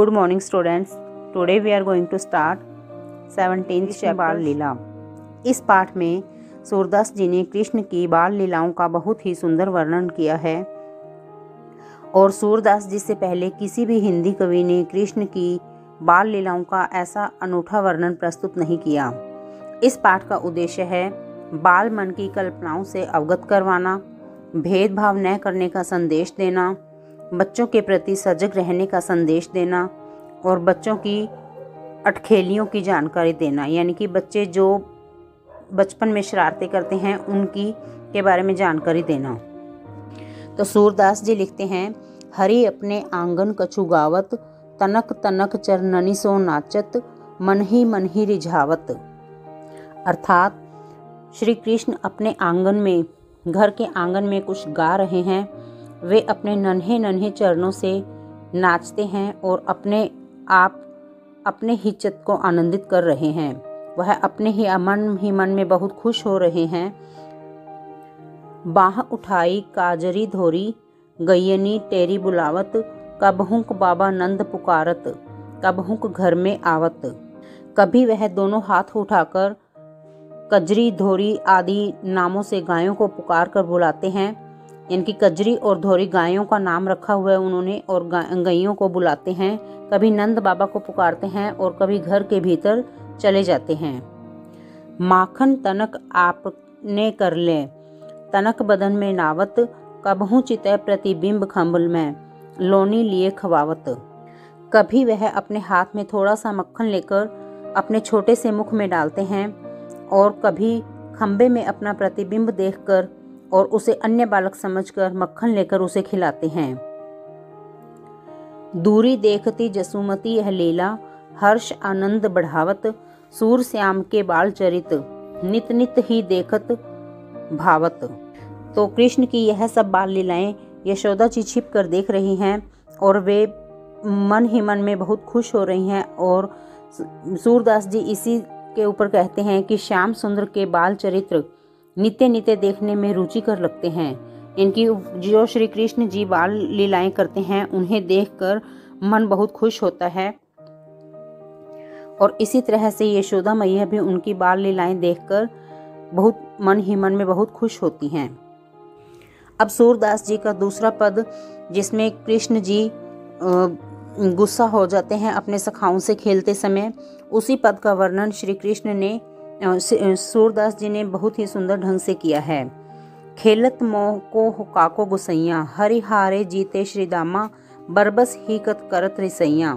Good morning, students. Today we are going to start 17th chapter. बाल लीला इस पाठ में सूरदास जी ने कृष्ण की बाल लीलाओं का बहुत ही सुंदर वर्णन किया है। और सूरदास जी से पहले किसी भी हिंदी कवि ने कृष्ण की बाल लीलाओं का ऐसा अनूठा वर्णन प्रस्तुत नहीं किया। इस पाठ का उद्देश्य है बाल मन की कल्पनाओं से अवगत करवाना भेदभाव न करने का संदेश देना बच्चों के प्रति सजग रहने का संदेश देना और बच्चों की अटखेलियों की जानकारी देना, यानी कि बच्चे जो बचपन में शरारतें करते हैं, उनकी के बारे में जानकारी देना। तो सूरदास जी लिखते हैं, हरि अपने आँगन कछु गावत, तनक तनक चरननी सो नाचत मन ही मन ही रिझावत। अर्थात, श्री कृष्ण अपने आँगन में, घर के आँगन में कुछ गा रहे हैं वे अपने नन्हे नन्हे चरणों से नाचते हैं और अपने आप अपने ही चित्त को आनंदित कर रहे हैं। वह अपने ही मन ही मन में बहुत खुश हो रहे हैं। बाह उठाई, काजरी धोरी, गयनी टेरी बुलावत कबहुक बाबा नंद पुकारत कबहुक घर में आवत। कभी वह दोनों हाथ उठाकर कजरी धोरी आदि नामों से गायों को पुकार कर बुलाते हैं। इनकी कजरी और धोरी गायों का नाम रखा हुआ है उन्होंने और गैयों को बुलाते हैं। कभी नंद बाबा को पुकारते हैं और कभी घर के भीतर चले जाते हैं। माखन तनक आपने कर ले। तनक बदन में नावत, कबहू चित प्रतिबिंब खम्बल में, लोनी लिए खवावत। कभी वह अपने हाथ में थोड़ा सा मक्खन लेकर अपने छोटे से मुख में डालते हैं और कभी खम्बे में अपना प्रतिबिंब देखकर और उसे अन्य बालक समझकर मक्खन लेकर उसे खिलाते हैं। दूरी देखती जसुमती यह लीला हर्ष आनंद बढ़ावत सूर श्याम के बाल चरित नित नित ही देखत, भावत। तो कृष्ण की यह सब बाल लीलाएँ यशोदा जी छिप कर देख रही हैं और वे मन ही मन में बहुत खुश हो रही हैं और सूरदास जी इसी के ऊपर कहते हैं कि श्याम सुंदर के बाल चरित्र नित्य नित्य देखने में रुचि कर लगते हैं। इनकी जो श्री कृष्ण जी बाल लीलाएँ करते हैं, उन्हें देखकर मन बहुत खुश होता है। और इसी तरह से यशोदा मैया भी उनकी बाल लीलाएँ देखकर बहुत मन ही मन में बहुत खुश होती हैं। अब सूरदास जी का दूसरा पद, जिसमें कृष्ण जी गुस्सा हो जाते हैं अपने सखाओं से खेलते समय, उसी पद का वर्णन श्री कृष्ण ने सूरदास जी ने बहुत ही सुंदर ढंग से किया है। खेलत मोह को काको गुसैया हरि हारे जीते श्री दामा बरबस ही कत करत रिसैया।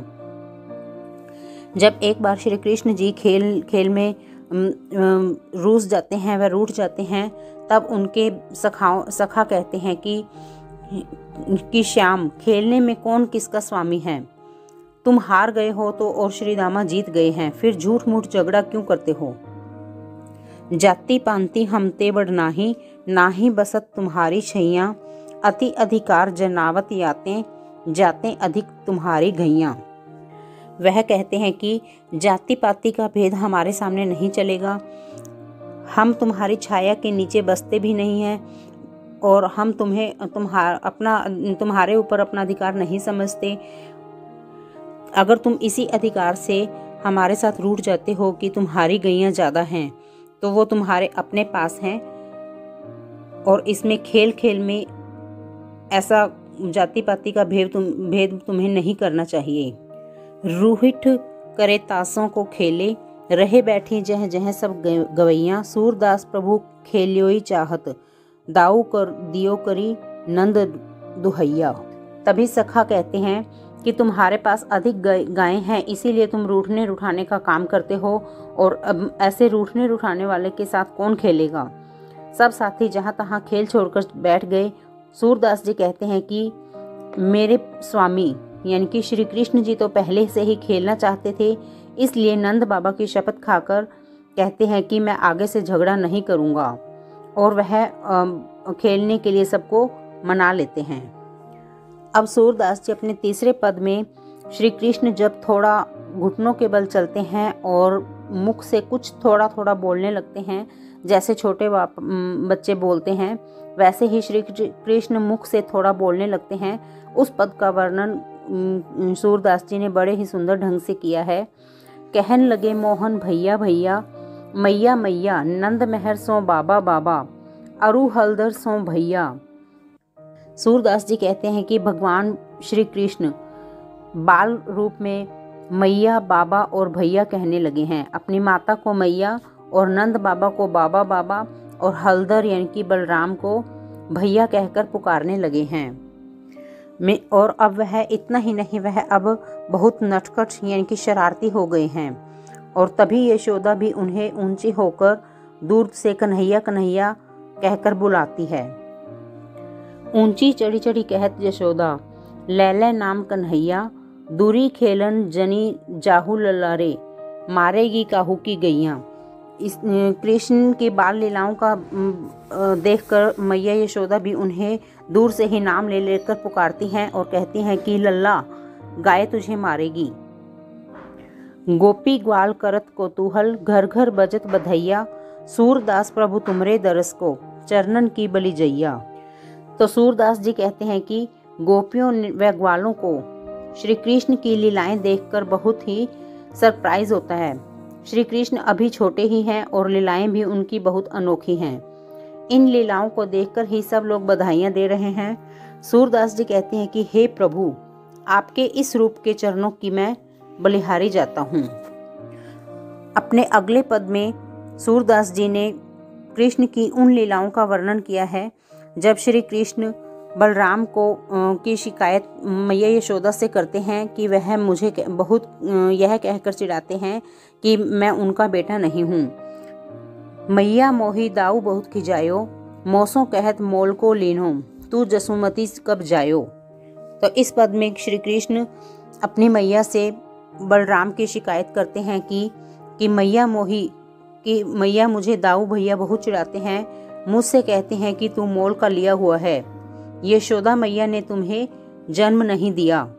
जब एक बार श्री कृष्ण जी खेल खेल में रूस जाते हैं, वह रूठ जाते हैं, तब उनके सखाओ, सखा कहते हैं कि कि श्याम, खेलने में कौन किसका स्वामी है? तुम हार गए हो तो और श्री दामा जीत गए हैं, फिर झूठ मूठ झगड़ा क्यों करते हो? जाति पांति हमते बड़ नाही नाही बसत तुम्हारी छैया। अति अधिकार जनावत याते, जाते अधिक तुम्हारी गैया वह कहते हैं कि, जाति पाति का भेद हमारे सामने नहीं चलेगा। हम तुम्हारी छाया के नीचे बसते भी नहीं हैं, और हम तुम्हें, तुम्हार, अपना, तुम्हारे ऊपर अपना अधिकार नहीं समझते। अगर तुम इसी अधिकार से हमारे साथ रूठ जाते हो कि तुम्हारी गैया ज़्यादा हैं तो वो तुम्हारे अपने पास हैं और इसमें खेल खेल में ऐसा जाति पाति का भेद तुम, भेद तुम्हें नहीं करना चाहिए। रूहिठ करे तासों को खेले, रहे बैठी जह जह सब गवैया, सूरदास प्रभु खेलियो चाहत दाऊ कर दियो करी नंद दुहैया। तभी सखा कहते हैं कि तुम्हारे पास अधिक गायें हैं, इसीलिए तुम रूठने रुठाने का काम करते हो, और अब ऐसे रूठने रूठाने वाले के साथ कौन खेलेगा? सब साथी जहाँ तहाँ खेल छोड़कर बैठ गए। सूरदास जी कहते हैं कि मेरे स्वामी, यानी कि श्री कृष्ण जी तो पहले से ही खेलना चाहते थे, इसलिए नंद बाबा की शपथ खाकर कहते हैं कि मैं आगे से झगड़ा नहीं करूँगा, और वह खेलने के लिए सबको मना लेते हैं। अब सूरदास जी अपने तीसरे पद में श्री कृष्ण जब थोड़ा घुटनों के बल चलते हैं और मुख से कुछ थोड़ा थोड़ा बोलने लगते हैं, जैसे छोटे बच्चे बोलते हैं, वैसे ही श्री कृष्ण मुख से थोड़ा बोलने लगते हैं। उस पद का वर्णन सूरदास जी ने बड़े ही सुंदर ढंग से किया है। कहन लगे मोहन भैया भैया, मैया मैया, नंद महर सो बाबा बाबा अरु हलदर सो भैया। सूरदास जी कहते हैं कि भगवान श्री कृष्ण बाल रूप में मैया, बाबा और भैया कहने लगे हैं। अपनी माता को मैया और नंद बाबा को बाबा बाबा और हल्दर यानी कि बलराम को भैया कहकर पुकारने लगे हैं। में और अब वह इतना ही नहीं, वह अब बहुत नटखट यानी कि शरारती हो गए हैं और तभी यशोदा भी उन्हें ऊँची होकर दूर से कन्हैया कन्हैया कहकर बुलाती है। ऊँची चढ़ी चढ़ी कहत यशोदा लैले नाम कन्हैया दूरी खेलन जनी जाहू ललारे मारेगी काहू की गैया इस कृष्ण की बाल लीलाओं का देखकर मैया यशोदा भी उन्हें दूर से ही नाम ले लेकर पुकारती हैं और कहती हैं कि लल्ला गाय तुझे मारेगी गोपी ग्वाल करत कोतूहल घर घर बजत बधैया सूरदास प्रभु तुमरे दरस को चरणन की बलि जैया तो सूरदास जी कहते हैं कि गोपियों व ग्वालों को श्री कृष्ण की लीलाएँ देखकर बहुत ही सरप्राइज़ होता है। श्री कृष्ण अभी छोटे ही हैं और लीलाएँ भी उनकी बहुत अनोखी हैं। इन लीलाओं को देखकर ही सब लोग बधाइयाँ दे रहे हैं। सूरदास जी कहते हैं कि, हे प्रभु, आपके इस रूप के चरणों की मैं बलिहारी जाता हूँ। अपने अगले पद में सूरदास जी ने कृष्ण की उन लीलाओं का वर्णन किया है जब श्री कृष्ण बलराम को की शिकायत मैया यशोदा से करते हैं कि वह मुझे बहुत यह कहकर चिढ़ाते हैं कि मैं उनका बेटा नहीं हूँ। मैया मोही दाऊ बहुत खिजायो, मौसों कहत मोल को लीनो, तू जसुमती कब जायो। तो इस पद में श्री कृष्ण अपनी मैया से बलराम की शिकायत करते हैं कि कि मैया मोही, कि मैया मुझे दाऊ भैया बहुत चिढ़ाते हैं मुझसे कहते हैं कि तू मोल का लिया हुआ है। यशोदा मैया ने तुम्हें जन्म नहीं दिया।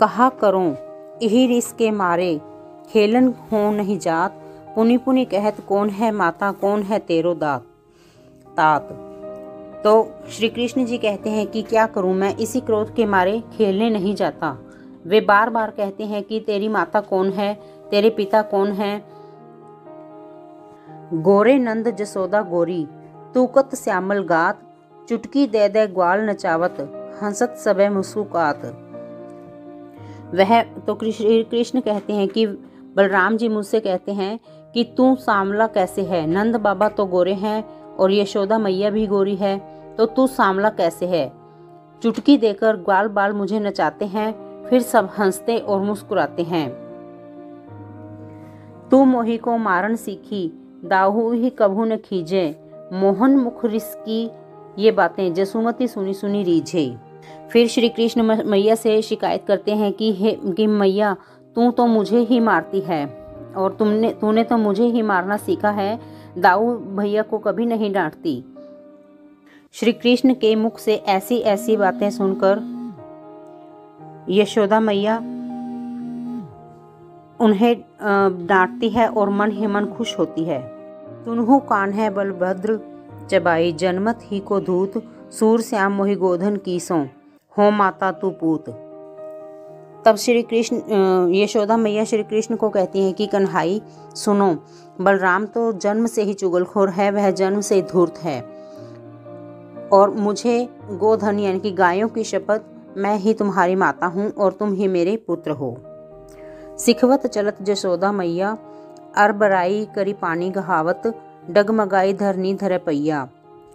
कहा करो यही रिस के मारे, खेलन हो नहीं जात। पुनि पुनि कहत, कौन है माता, कौन है तेरो दात? तात। तो श्री कृष्ण जी कहते हैं कि क्या करूँ, मैं इसी क्रोध के मारे खेलने नहीं जाता। वे बार बार कहते हैं कि तेरी माता कौन है, तेरे पिता कौन है गोरे नंद जसोदा गोरी तूकत श्यामल गात चुटकी दे दे ग्वाल नचावत हंसत सबे मुस्कुरात वह तो कृष्ण कहते हैं कि बलराम जी मुझसे कहते हैं कि तू सामला कैसे है नंद बाबा तो गोरे हैं और यशोदा मैया भी गोरी है तो तू सामला कैसे है चुटकी देकर ग्वाल बाल मुझे नचाते हैं फिर सब हँसते और मुस्कुराते हैं तू मोही को मारन सीखी दाहू ही कभू न खींचे मोहन मुख रिस्की ये बातें जसुमती सुनी सुनी रीझे। फिर श्री कृष्ण मैया से शिकायत करते हैं कि हे कि मैया, तू तो मुझे ही मारती है, और तुमने तूने तो मुझे ही मारना सीखा है दाऊ भैया को कभी नहीं डांटती। श्री कृष्ण के मुख से ऐसी ऐसी बातें सुनकर, यशोदा मैया उन्हें डांटती है और मन ही मन खुश होती है। तुनहु कान है बलभद्र, चबाई जनमत ही को धूत सूर श्याम मोहि गोधन की सो। हो माता तू पूत। तब श्री कृष्ण यशोदा मैया श्री कृष्ण को कहती हैं कि, कन्हाई, सुनो, बलराम तो जन्म से ही चुगलखोर है, वह जन्म से धूर्त है। और मुझे गोधन यानी कि गायों की शपथ, मैं ही तुम्हारी माता हूँ और तुम ही मेरे पुत्र हो। सिखवत चलत जसोदा मैया अरबराई करी पानी गहावत डगमगाई धरनी धर पैया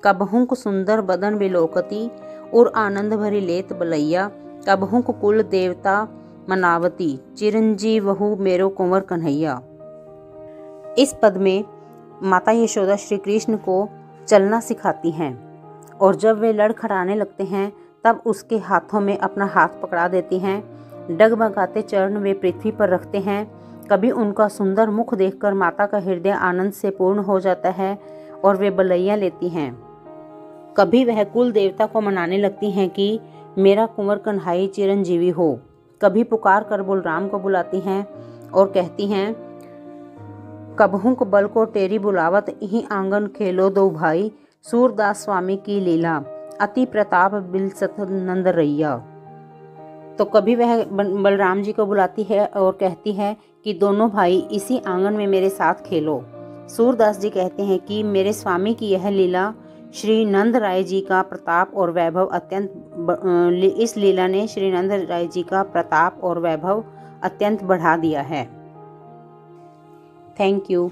कबहुक सुंदर बदन बिलोकती और आनंद भरी लेत बलैया। कबहुक कुल देवता मनावती, चिरंजीव वहु मेरो कुंवर कन्हैया। इस पद में माता यशोदा श्री कृष्ण को चलना सिखाती हैं, और जब वे लड़खड़ाने लगते हैं, तब उसके हाथों में अपना हाथ पकड़ा देती हैं। डगमगाते चरण वे पृथ्वी पर रखते हैं कभी उनका सुंदर मुख देखकर माता का हृदय आनंद से पूर्ण हो जाता है और वे बलैया लेती हैं। कभी वह कुल देवता को मनाने लगती हैं कि, मेरा कुंवर कन्हाई चिरंजीवी हो। कभी पुकार कर बुलराम को बुलाती हैं और कहती हैं कबहुक बल को टेरी बुलावत ही आँगन खेलो दो भाई, सूरदास स्वामी की लीला। अति प्रताप बिलसत नंद रैया। तो कभी वह बलराम जी को बुलाती है और कहती है कि दोनों भाई इसी आँगन में मेरे साथ खेलो। सूरदास जी कहते हैं कि मेरे स्वामी की यह लीला श्री नंद राय जी का प्रताप और वैभव अत्यंत इस लीला ने श्री नंद राय जी का प्रताप और वैभव अत्यंत बढ़ा दिया है। Thank you